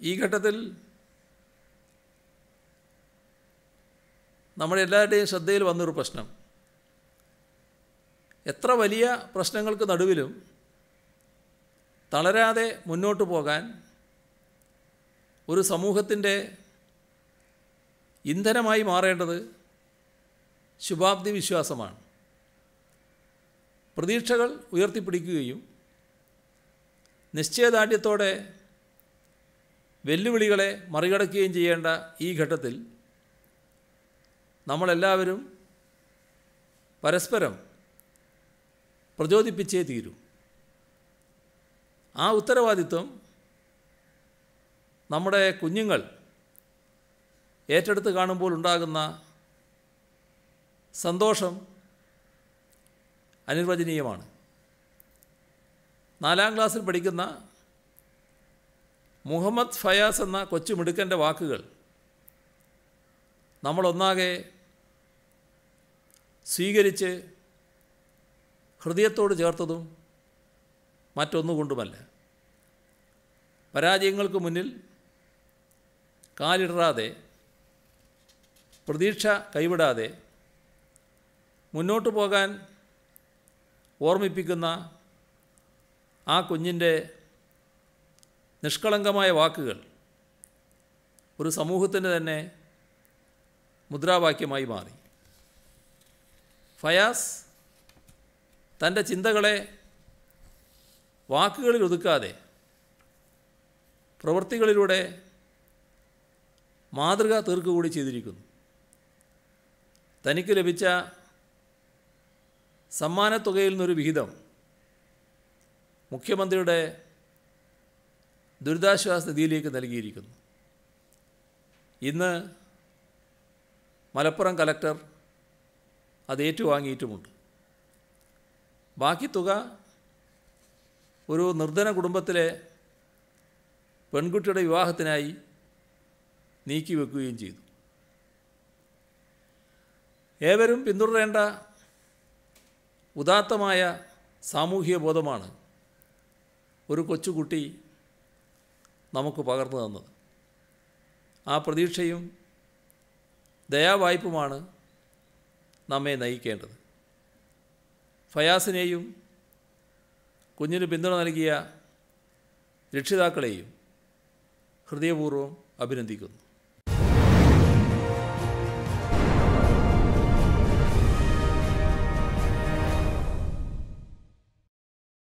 ഈ ഘട്ടത്തിൽ നമ്മുടെ എല്ലാവരുടെയും ശ്രദ്ധയിൽ വന്നൊരു പ്രശ്നം. എത്ര വലിയ പ്രശ്നങ്ങൾക്ക് നടുവിലും തളരാതെ മുന്നോട്ട് പോകാൻ ഒരു സമൂഹത്തിന്റെ ഇന്ധനമായി മാറേണ്ടത് ശുഭാപ്തി വിശ്വാസമാണ്. പ്രതീക്ഷകൾ ഉയർത്തിപ്പിടിക്കുകയും നിശ്ചയദാർഢ്യത്തോടെ വെല്ലുവിളികളെ മറികടക്കുകയും ചെയ്യേണ്ട ഈ ഘട്ടത്തിൽ നമ്മളെല്ലാവരും പരസ്പരം പ്രചോദിപ്പിച്ചേ തീരൂ. ആ ഉത്തരവാദിത്വം നമ്മുടെ കുഞ്ഞുങ്ങൾ ഏറ്റെടുത്ത് കാണുമ്പോൾ ഉണ്ടാകുന്ന സന്തോഷം അനിർവചനീയമാണ്. നാലാം ക്ലാസ്സിൽ പഠിക്കുന്ന മുഹമ്മദ് ഫയാസ് എന്ന കൊച്ചു മിടുക്കന്റെ വാക്കുകൾ. നമ്മളൊന്നാകെ സ്വീകരിച്ച് ഹൃദയത്തോട് ചേർത്തതും മറ്റൊന്നുകൊണ്ടുമല്ല. പരാജയങ്ങൾക്ക് മുന്നിൽ കാലിടറാതെ പ്രതീക്ഷ കൈവിടാതെ മുന്നോട്ട് പോകാൻ ഓർമ്മിപ്പിക്കുന്ന ആ കുഞ്ഞിന്റെ നിഷ്കളങ്കമായ വാക്കുകൾ ഒരു സമൂഹത്തിന് തന്നെ മുദ്രാവാക്യമായി മാറി. ഫയാസ് തന്റെ ചിന്തകളെ വാക്കുകളിൽ ഒതുക്കാതെ പ്രവൃത്തികളിലൂടെ മാതൃക തീർക്കുകൂടി ചെയ്തിരിക്കുന്നു. തനിക്ക് ലഭിച്ച സമ്മാനത്തുകയിൽ നിന്നൊരു വിഹിതം മുഖ്യമന്ത്രിയുടെ ദുരിതാശ്വാസ നിധിയിലേക്ക് നൽകിയിരിക്കുന്നു. ഇന്ന് മലപ്പുറം കലക്ടർ അത് ഏറ്റുവാങ്ങിയിട്ടുമുണ്ട്. ബാക്കി തുക ഒരു നിർധന കുടുംബത്തിലെ പെൺകുട്ടിയുടെ വിവാഹത്തിനായി നീക്കി വെക്കുകയും ചെയ്തു. ഏവരും പിന്തുടരേണ്ട ഉദാത്തമായ സാമൂഹിക ബോധമാണ് ഒരു കൊച്ചുകുട്ടി നമുക്ക് പകർന്നു തന്നത്. ആ പ്രതീക്ഷയും ദയാവായ്പുമാണ് നമ്മെ നയിക്കേണ്ടത്. ഫയാസിനെയും കുഞ്ഞിന് പിന്തുണ നൽകിയ രക്ഷിതാക്കളെയും ഹൃദയപൂർവം അഭിനന്ദിക്കുന്നു.